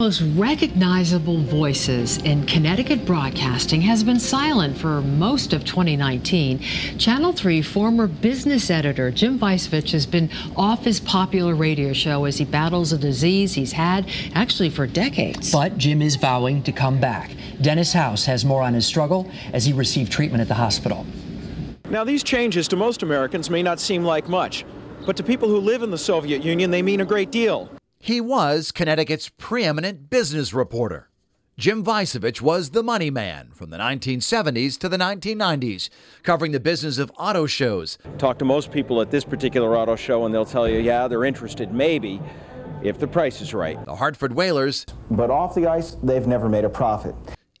Most recognizable voices in Connecticut broadcasting has been silent for most of 2019. Channel 3 former business editor Jim Vicevich has been off his popular radio show as he battles a disease he's had actually for decades. But Jim is vowing to come back. Dennis House has more on his struggle as he received treatment at the hospital. Now, these changes to most Americans may not seem like much, but to people who live in the Soviet Union, they mean a great deal. He was Connecticut's preeminent business reporter. Jim Vicevich was the money man from the 1970s to the 1990s, covering the business of auto shows. Talk to most people at this particular auto show, and they'll tell you, yeah, they're interested, maybe, if the price is right. The Hartford Whalers. But off the ice, they've never made a profit.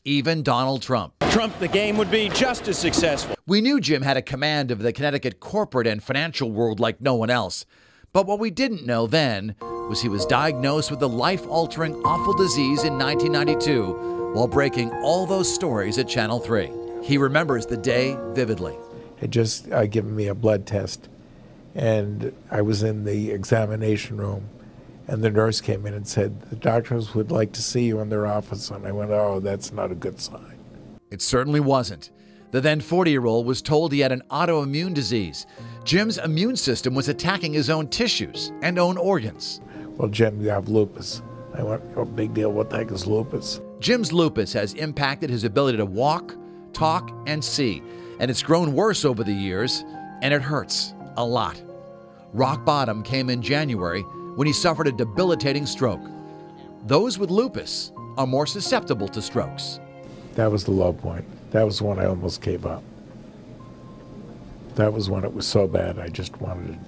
Even Donald Trump. Trump, the game would be just as successful. We knew Jim had a command of the Connecticut corporate and financial world like no one else. But what we didn't know then was he was diagnosed with a life altering awful disease in 1992 while breaking all those stories at Channel 3. He remembers the day vividly. Had just uh, given me a blood test, and I was in the examination room, and the nurse came in and said, The doctors would like to see you in their office. And I went, Oh, that's not a good sign. It certainly wasn't. The then 40 year old was told he had an autoimmune disease. Jim's immune system was attacking his own tissues and own organs. Well, Jim, you have lupus. I went, oh, big deal. What the heck is lupus? Jim's lupus has impacted his ability to walk, talk, and see, and it's grown worse over the years, and it hurts a lot. Rock bottom came in January when he suffered a debilitating stroke. Those with lupus are more susceptible to strokes. That was the low point. That was when I almost gave up. That was when it was so bad I just wanted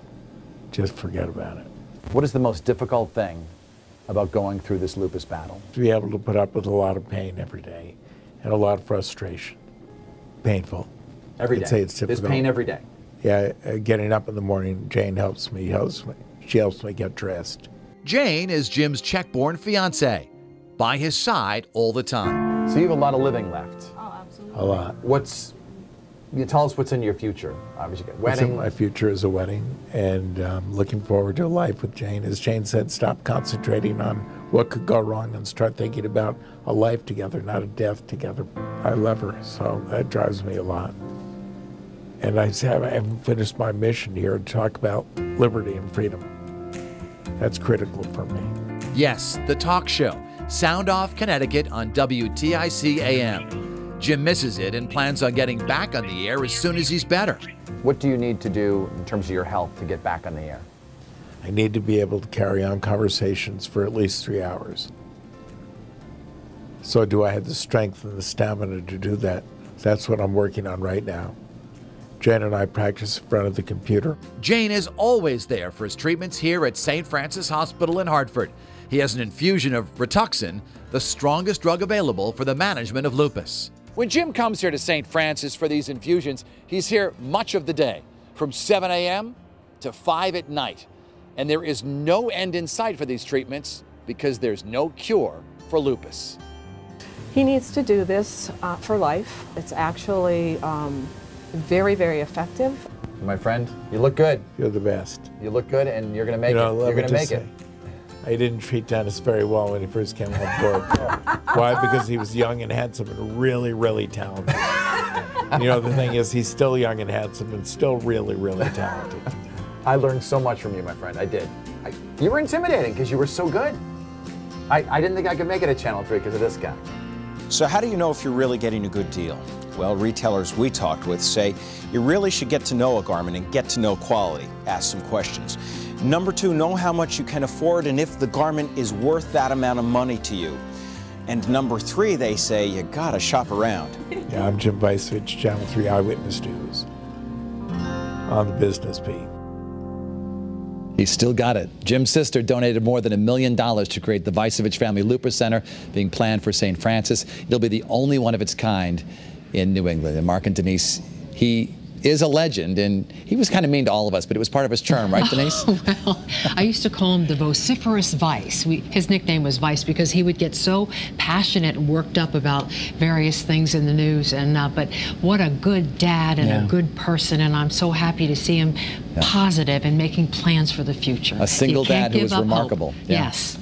to just forget about it. What is the most difficult thing about going through this lupus battle? To be able to put up with a lot of pain every day and a lot of frustration. Painful. Every I'd day. say it's difficult. There's pain every day. Yeah, uh, getting up in the morning, Jane helps me, helps me. She helps me get dressed. Jane is Jim's Czech-born fiance, by his side all the time. So you have a lot of living left. Oh, absolutely. A lot. What's you tell us what's in your future? Obviously, What's in wedding. my future is a wedding, and um, looking forward to a life with Jane. As Jane said, stop concentrating on what could go wrong and start thinking about a life together, not a death together. I love her, so that drives me a lot. And I say I haven't finished my mission here to talk about liberty and freedom. That's critical for me. Yes, the talk show, Sound Off Connecticut on WTIC AM. Jim misses it and plans on getting back on the air as soon as he's better. What do you need to do in terms of your health to get back on the air? I need to be able to carry on conversations for at least three hours. So, do I have the strength and the stamina to do that? That's what I'm working on right now. Jen and I practice in front of the computer. Jane is always there for his treatments here at St. Francis Hospital in Hartford. He has an infusion of Rituxan, the strongest drug available for the management of lupus. When Jim comes here to St. Francis for these infusions, he's here much of the day, from 7 a.m. to 5 at night. And there is no end in sight for these treatments because there's no cure for lupus. He needs to do this uh, for life. It's actually um, very, very effective. My friend, you look good. You're the best. You look good, and you're going to make You know, it. You're going to just make it. Say, I didn't treat Dennis very well when he first came on board. Why? Because he was young and handsome and really, really talented. you know, the thing is, he's still young and handsome and still really, really talented. I learned so much from you, my friend. I did. I, you were intimidating because you were so good. I, I didn't think I could make it at Channel 3 because of this guy. So, how do you know if you're really getting a good deal? Well, retailers we talked with say you really should get to know a garment and get to know quality. Ask some questions. Number two, know how much you can afford and if the garment is worth that amount of money to you. And number three, they say you gotta shop around. Yeah, I'm Jim Vicevich, Channel 3 Eyewitness News on the business beat. He's still got it. Jim's sister donated more than a million dollars to create the Vicevich Family Lupus Center being planned for St. Francis. It'll be the only one of its kind in New England. And Mark and Denise, he is a legend, and he was kind of mean to all of us, but it was part of his charm, right, Denise? well, I used to call him the vociferous Vice. We, his nickname was Vice because he would get so passionate and worked up about various things in the news. And uh, but what a good dad and Yeah. a good person, and I'm so happy to see him positive and making plans for the future. A single dad who was remarkable. Yeah. Yes.